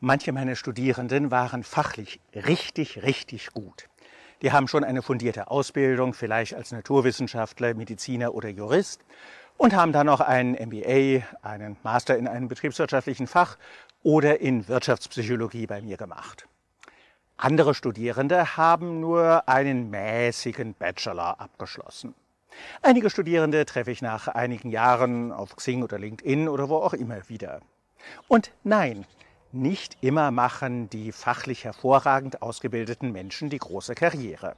Manche meiner Studierenden waren fachlich richtig, richtig gut. Die haben schon eine fundierte Ausbildung, vielleicht als Naturwissenschaftler, Mediziner oder Jurist und haben dann noch einen MBA, einen Master in einem betriebswirtschaftlichen Fach oder in Wirtschaftspsychologie bei mir gemacht. Andere Studierende haben nur einen mäßigen Bachelor abgeschlossen. Einige Studierende treffe ich nach einigen Jahren auf Xing oder LinkedIn oder wo auch immer wieder. Und nein, nicht immer machen die fachlich hervorragend ausgebildeten Menschen die große Karriere.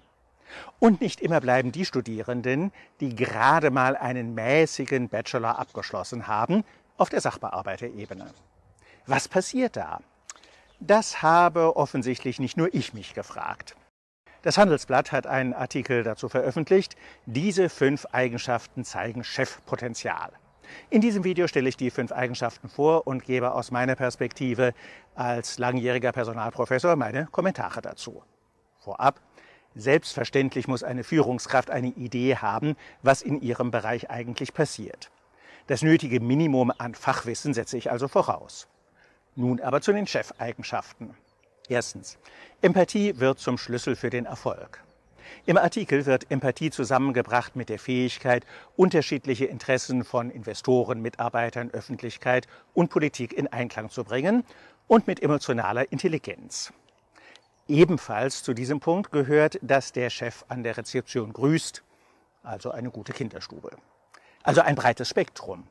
Und nicht immer bleiben die Studierenden, die gerade mal einen mäßigen Bachelor abgeschlossen haben, auf der Sachbearbeiterebene. Was passiert da? Das habe offensichtlich nicht nur ich mich gefragt. Das Handelsblatt hat einen Artikel dazu veröffentlicht. Diese fünf Eigenschaften zeigen Chefpotenzial. In diesem Video stelle ich die fünf Eigenschaften vor und gebe aus meiner Perspektive als langjähriger Personalprofessor meine Kommentare dazu. Vorab, selbstverständlich muss eine Führungskraft eine Idee haben, was in ihrem Bereich eigentlich passiert. Das nötige Minimum an Fachwissen setze ich also voraus. Nun aber zu den Chefeigenschaften. Erstens. Empathie wird zum Schlüssel für den Erfolg. Im Artikel wird Empathie zusammengebracht mit der Fähigkeit, unterschiedliche Interessen von Investoren, Mitarbeitern, Öffentlichkeit und Politik in Einklang zu bringen und mit emotionaler Intelligenz. Ebenfalls zu diesem Punkt gehört, dass der Chef an der Rezeption grüßt, also eine gute Kinderstube. Also ein breites Spektrum.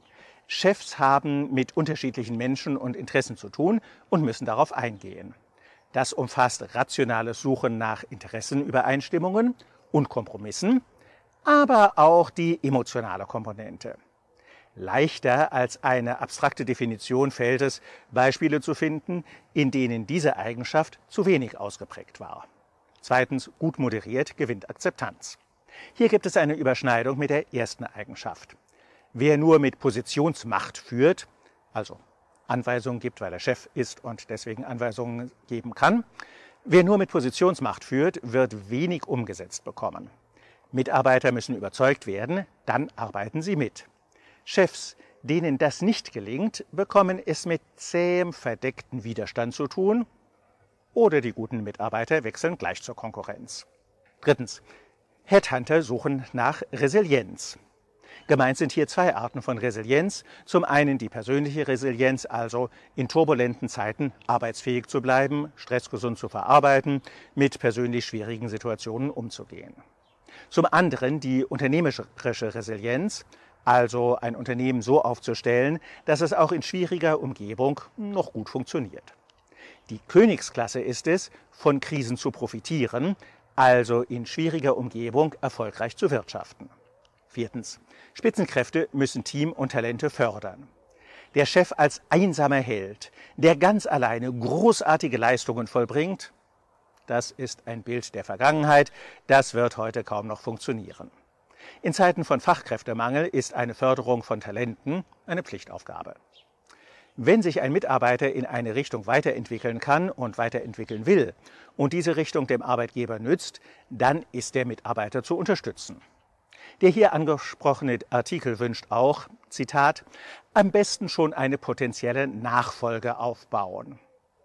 Chefs haben mit unterschiedlichen Menschen und Interessen zu tun und müssen darauf eingehen. Das umfasst rationales Suchen nach Interessenübereinstimmungen und Kompromissen, aber auch die emotionale Komponente. Leichter als eine abstrakte Definition fällt es, Beispiele zu finden, in denen diese Eigenschaft zu wenig ausgeprägt war. Zweitens, gut moderiert gewinnt Akzeptanz. Hier gibt es eine Überschneidung mit der ersten Eigenschaft. Wer nur mit Positionsmacht führt, also Anweisungen gibt, weil er Chef ist und deswegen Anweisungen geben kann. Wer nur mit Positionsmacht führt, wird wenig umgesetzt bekommen. Mitarbeiter müssen überzeugt werden, dann arbeiten sie mit. Chefs, denen das nicht gelingt, bekommen es mit zähem, verdeckten Widerstand zu tun oder die guten Mitarbeiter wechseln gleich zur Konkurrenz. Drittens. Headhunter suchen nach Resilienz. Gemeint sind hier zwei Arten von Resilienz. Zum einen die persönliche Resilienz, also in turbulenten Zeiten arbeitsfähig zu bleiben, stressgesund zu verarbeiten, mit persönlich schwierigen Situationen umzugehen. Zum anderen die unternehmerische Resilienz, also ein Unternehmen so aufzustellen, dass es auch in schwieriger Umgebung noch gut funktioniert. Die Königsklasse ist es, von Krisen zu profitieren, also in schwieriger Umgebung erfolgreich zu wirtschaften. Viertens. Spitzenkräfte müssen Team und Talente fördern. Der Chef als einsamer Held, der ganz alleine großartige Leistungen vollbringt, das ist ein Bild der Vergangenheit, das wird heute kaum noch funktionieren. In Zeiten von Fachkräftemangel ist eine Förderung von Talenten eine Pflichtaufgabe. Wenn sich ein Mitarbeiter in eine Richtung weiterentwickeln kann und weiterentwickeln will und diese Richtung dem Arbeitgeber nützt, dann ist der Mitarbeiter zu unterstützen. Der hier angesprochene Artikel wünscht auch, Zitat, am besten schon eine potenzielle Nachfolge aufbauen.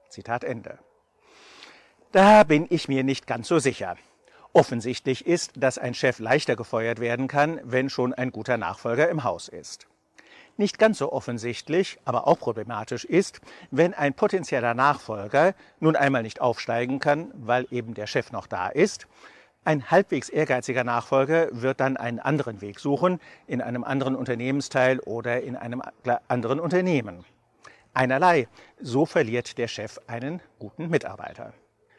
Zitat Ende. Da bin ich mir nicht ganz so sicher. Offensichtlich ist, dass ein Chef leichter gefeuert werden kann, wenn schon ein guter Nachfolger im Haus ist. Nicht ganz so offensichtlich, aber auch problematisch ist, wenn ein potenzieller Nachfolger nun einmal nicht aufsteigen kann, weil eben der Chef noch da ist, ein halbwegs ehrgeiziger Nachfolger wird dann einen anderen Weg suchen, in einem anderen Unternehmensteil oder in einem anderen Unternehmen. Einerlei, so verliert der Chef einen guten Mitarbeiter.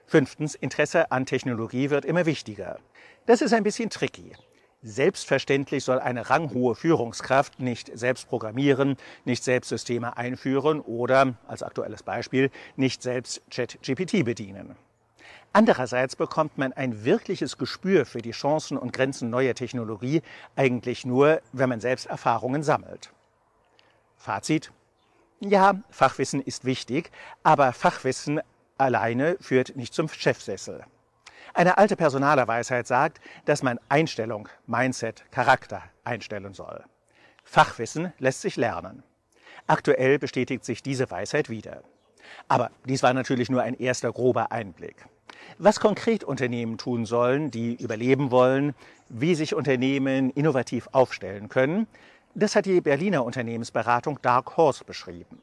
Fünftens, Interesse an Technologie wird immer wichtiger. Das ist ein bisschen tricky. Selbstverständlich soll eine ranghohe Führungskraft nicht selbst programmieren, nicht selbst Systeme einführen oder, als aktuelles Beispiel, nicht selbst ChatGPT bedienen. Andererseits bekommt man ein wirkliches Gespür für die Chancen und Grenzen neuer Technologie eigentlich nur, wenn man selbst Erfahrungen sammelt. Fazit. Ja, Fachwissen ist wichtig, aber Fachwissen alleine führt nicht zum Chefsessel. Eine alte Personalerweisheit sagt, dass man Einstellung, Mindset, Charakter einstellen soll. Fachwissen lässt sich lernen. Aktuell bestätigt sich diese Weisheit wieder. Aber dies war natürlich nur ein erster grober Einblick. Was konkret Unternehmen tun sollen, die überleben wollen, wie sich Unternehmen innovativ aufstellen können, das hat die Berliner Unternehmensberatung Dark Horse beschrieben.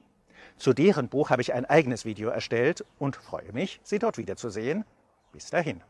Zu deren Buch habe ich ein eigenes Video erstellt und freue mich, Sie dort wiederzusehen. Bis dahin.